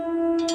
Música